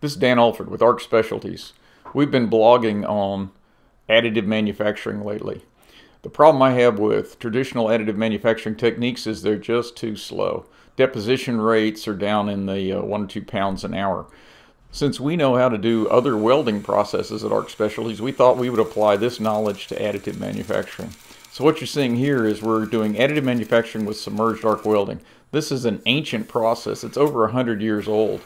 This is Dan Alford with ARC Specialties. We've been blogging on additive manufacturing lately. The problem I have with traditional additive manufacturing techniques is they're just too slow. Deposition rates are down in the uh, one or two pounds an hour. Since we know how to do other welding processes at ARC Specialties, we thought we would apply this knowledge to additive manufacturing. So what you're seeing here is we're doing additive manufacturing with submerged arc welding. This is an ancient process. It's over 100 years old.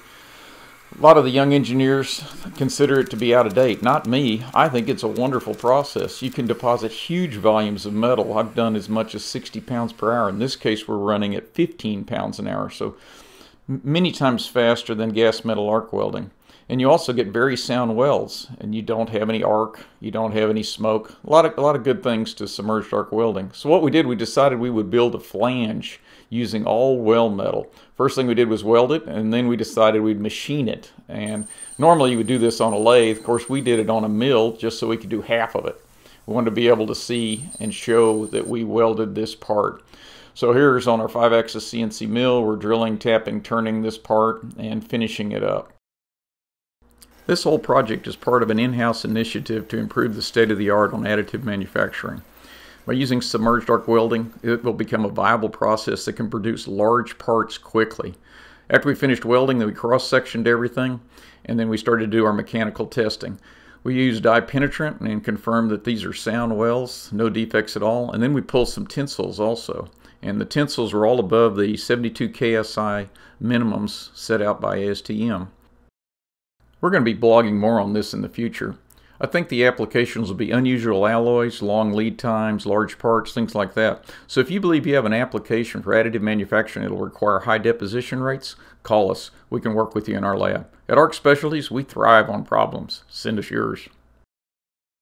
A lot of the young engineers consider it to be out of date. Not me. I think it's a wonderful process. You can deposit huge volumes of metal. I've done as much as 60 pounds per hour. In this case, we're running at 15 pounds an hour, so many times faster than gas metal arc welding. And you also get very sound welds, and you don't have any arc, you don't have any smoke. A lot of, a lot of good things to submerged arc welding. So what we did, we decided we would build a flange using all weld metal. First thing we did was weld it, and then we decided we'd machine it. And normally you would do this on a lathe. Of course, we did it on a mill just so we could do half of it. We wanted to be able to see and show that we welded this part. So here's on our 5-axis CNC mill, we're drilling, tapping, turning this part, and finishing it up. This whole project is part of an in-house initiative to improve the state-of-the-art on additive manufacturing. By using submerged arc welding, it will become a viable process that can produce large parts quickly. After we finished welding, then we cross-sectioned everything, and then we started to do our mechanical testing. We used dye penetrant and confirmed that these are sound welds, no defects at all, and then we pulled some tensiles also. And the tensiles were all above the 72 KSI minimums set out by ASTM. We're going to be blogging more on this in the future. I think the applications will be unusual alloys, long lead times, large parts, things like that. So if you believe you have an application for additive manufacturing that will require high deposition rates, call us. We can work with you in our lab. At ARC Specialties, we thrive on problems. Send us yours.